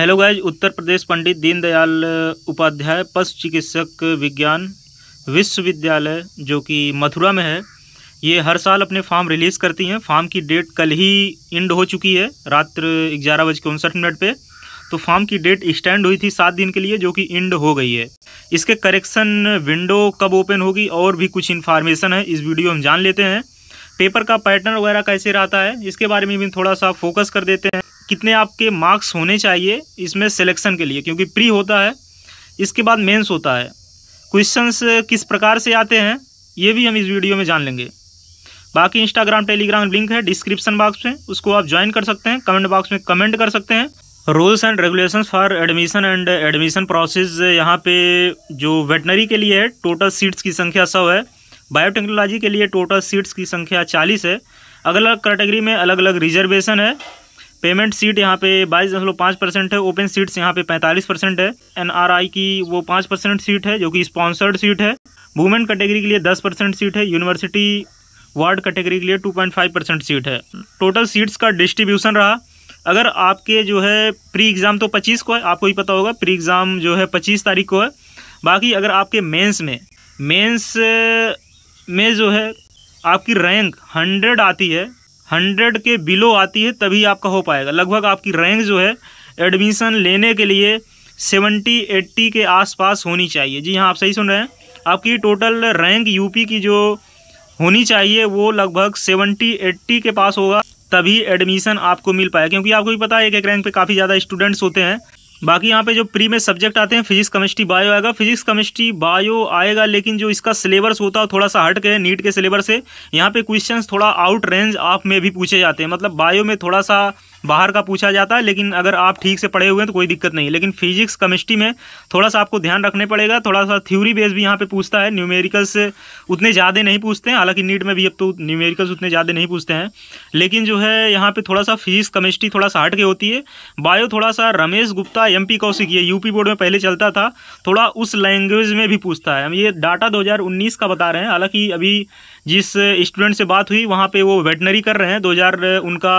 Hello guys Uttar Pradesh Pandit Deendayal Upadhyay पशु चिकित्सक विज्ञान विश्वविद्यालय जो कि मथुरा में है, ये हर साल अपने फॉर्म रिलीज़ करती हैं। फॉर्म की डेट कल ही इंड हो चुकी है, रात्र ग्यारह बज के उनसठ मिनट पर तो फॉर्म की डेट एक्सटेंड हुई थी सात दिन के लिए, जो कि इंड हो गई है। इसके करेक्शन विंडो कब ओपन होगी, और भी कुछ इन्फॉर्मेशन है, इस वीडियो हम जान लेते हैं। पेपर का पैटर्न वगैरह कैसे रहता है, इसके बारे में भी थोड़ा सा फोकस कर देते हैं। कितने आपके मार्क्स होने चाहिए इसमें सिलेक्शन के लिए, क्योंकि प्री होता है, इसके बाद मेंस होता है। क्वेश्चंस किस प्रकार से आते हैं, ये भी हम इस वीडियो में जान लेंगे। बाकी इंस्टाग्राम टेलीग्राम लिंक है डिस्क्रिप्शन बॉक्स में, उसको आप ज्वाइन कर सकते हैं कमेंट बॉक्स में कमेंट कर सकते हैं। Rules and regulations for admission and admission process यहाँ पे जो वेटनरी के लिए है टोटल सीट्स की संख्या सौ है। बायोटेक्नोलॉजी के लिए टोटल सीट्स की संख्या चालीस है। अलग अलग कैटेगरी में अलग अलग रिजर्वेशन है। पेमेंट सीट यहाँ पे बाईस दशमलव पाँच परसेंट है, ओपन सीट्स यहाँ पे पैंतालीस परसेंट है। एनआरआई की वो पाँच परसेंट सीट है, जो कि स्पॉन्सर्ड सीट है। वुमेन कैटेगरी के लिए दस परसेंट सीट है, यूनिवर्सिटी वार्ड कैटेगरी के लिए two point five percent seat है। टोटल सीट्स का डिस्ट्रीब्यूशन रहा। अगर आपके जो है प्री एग्ज़ाम तो पच्चीस को है, आपको ही पता होगा प्री एग्ज़ाम जो है पच्चीस तारीख को है। बाकी अगर आपके मेंस में मेंस में जो है आपकी रैंक हंड्रेड आती है हंड्रेड के बिलो आती है, तभी आपका हो पाएगा। लगभग आपकी रैंक जो है, एडमिशन लेने के लिए सेवेंटी एट्टी के आसपास होनी चाहिए। जी हाँ आप सही सुन रहे हैं। आपकी टोटल रैंक यूपी की जो होनी चाहिए, वो लगभग सेवेंटी एट्टी के पास होगा, तभी एडमिशन आपको मिल पाएगा। क्योंकि आपको भी पता है, एक एक रैंक पे काफ़ी ज़्यादा स्टूडेंट्स होते हैं। बाकी यहाँ पे जो प्री में सब्जेक्ट आते हैं फिजिक्स केमिस्ट्री बायो आएगा। फिजिक्स केमिस्ट्री बायो आएगा, लेकिन जो इसका सिलेबस होता है थोड़ा सा हट के नीट के सिलेबस से। यहाँ पे क्वेश्चंस थोड़ा आउट रेंज आप में भी पूछे जाते हैं। मतलब बायो में थोड़ा सा बाहर का पूछा जाता है, लेकिन अगर आप ठीक से पढ़े हुए हैं तो कोई दिक्कत नहीं लेकिन फिजिक्स केमिस्ट्री में थोड़ा सा आपको ध्यान रखने पड़ेगा, थोड़ा सा थ्योरी बेस भी यहाँ पे पूछता है। न्यूमेरिकल्स उतने ज़्यादा नहीं पूछते हैं, हालाँकि नीट में भी अब तो न्यूमेरिकल्स उतने ज़्यादा नहीं पूछते हैं। लेकिन जो है, यहाँ पर थोड़ा सा फिजिक्स केमिस्ट्री थोड़ा सा हट के होती है। बायो थोड़ा सा रमेश गुप्ता एम पी कौशिक, ये यूपी बोर्ड में पहले चलता था, थोड़ा उस लैंग्वेज में भी पूछता है। हम ये डाटा दो हज़ार उन्नीस का बता रहे हैं, हालाँकि अभी जिस स्टूडेंट से बात हुई, वहाँ पर वो वेटनरी कर रहे हैं। दो हज़ार उनका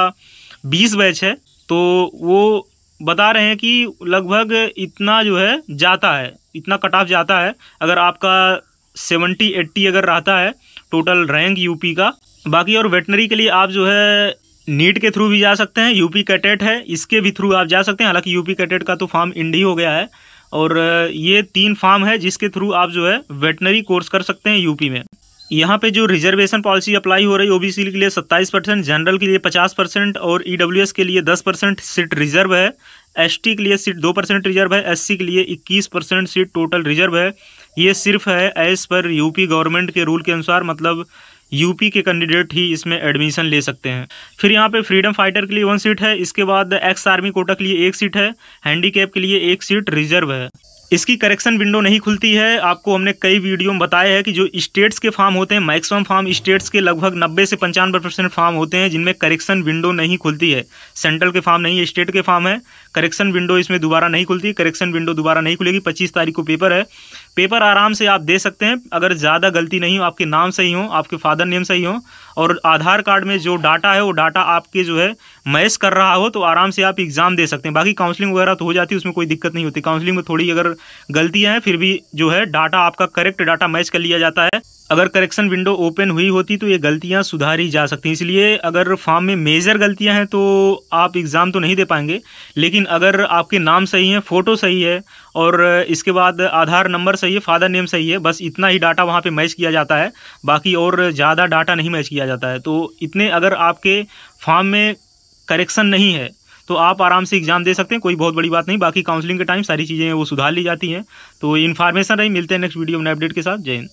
बीस बैच है तो वो बता रहे हैं कि लगभग इतना जो है जाता है, इतना कट ऑफ़ जाता है। अगर आपका सेवेंटी एट्टी अगर रहता है टोटल रैंक यूपी का। बाकी और वेटनरी के लिए आप जो है नीट के थ्रू भी जा सकते हैं यूपी कैटेट है, इसके भी थ्रू आप जा सकते हैं। हालाँकि यूपी कैटेट का तो फॉर्म इंडी हो गया है। और ये तीन फॉर्म है, जिसके थ्रू आप जो है वेटनरी कोर्स कर सकते हैं यूपी में। यहाँ पे जो रिजर्वेशन पॉलिसी अप्लाई हो रही है ओबीसी के लिए सत्ताईस परसेंट जनरल के लिए पचास परसेंट और ईडब्ल्यूएस के लिए दस परसेंट सीट रिज़र्व है। एसटी के लिए सीट दो परसेंट रिज़र्व है एससी के लिए इक्कीस परसेंट सीट टोटल रिज़र्व है। ये सिर्फ़ है एज पर यूपी गवर्नमेंट के रूल के अनुसार मतलब यूपी के कैंडिडेट ही इसमें एडमिशन ले सकते हैं। फिर यहाँ पे फ्रीडम फाइटर के लिए वन सीट है, इसके बाद एक्स आर्मी कोटा के लिए एक सीट है हैंडीकैप के लिए एक सीट रिज़र्व है। इसकी करेक्शन विंडो नहीं खुलती है, आपको हमने कई वीडियो में बताया है कि जो स्टेट्स के फार्म होते हैं मैक्सिमम फार्म स्टेट्स के लगभग 90 से पंचानवे परसेंट फार्म होते हैं, जिनमें करेक्शन विंडो नहीं खुलती है। सेंट्रल के फार्म नहीं है स्टेट के फार्म है। करेक्शन विंडो इसमें दोबारा नहीं खुलती करेक्शन विंडो दोबारा नहीं खुलेगी, पच्चीस तारीख को पेपर है। पेपर आराम से आप दे सकते हैं। अगर ज़्यादा गलती नहीं हो, आपके नाम सही हो, आपके फादर नेम सही हो और आधार कार्ड में जो डाटा है, वो डाटा आपके जो है मैच कर रहा हो तो आराम से आप एग्ज़ाम दे सकते हैं। बाकी काउंसलिंग वगैरह तो हो जाती है, उसमें कोई दिक्कत नहीं होती। काउंसलिंग में थोड़ी अगर गलतियाँ हैं, फिर भी जो है, डाटा आपका करेक्ट डाटा मैच कर लिया जाता है। अगर करेक्शन विंडो ओपन हुई होती तो ये गलतियाँ सुधारी जा सकती हैं। इसलिए अगर फॉर्म में मेजर गलतियाँ हैं तो आप एग्ज़ाम तो नहीं दे पाएँगे। लेकिन अगर आपके नाम सही है, फ़ोटो सही है, और इसके बाद आधार नंबर सही है, फादर नेम सही है, बस इतना ही डाटा वहाँ पे मैच किया जाता है। बाकी और ज़्यादा डाटा नहीं मैच किया जाता है। तो इतने अगर आपके फॉर्म में करेक्शन नहीं है तो आप आराम से एग्ज़ाम दे सकते हैं, कोई बहुत बड़ी बात नहीं। बाकी काउंसलिंग के टाइम सारी चीज़ें वो सुधार ली जाती हैं। तो इन्फॉर्मेशन रही, मिलते हैं नेक्स्ट वीडियो में अपडेट के साथ। जय हिंद।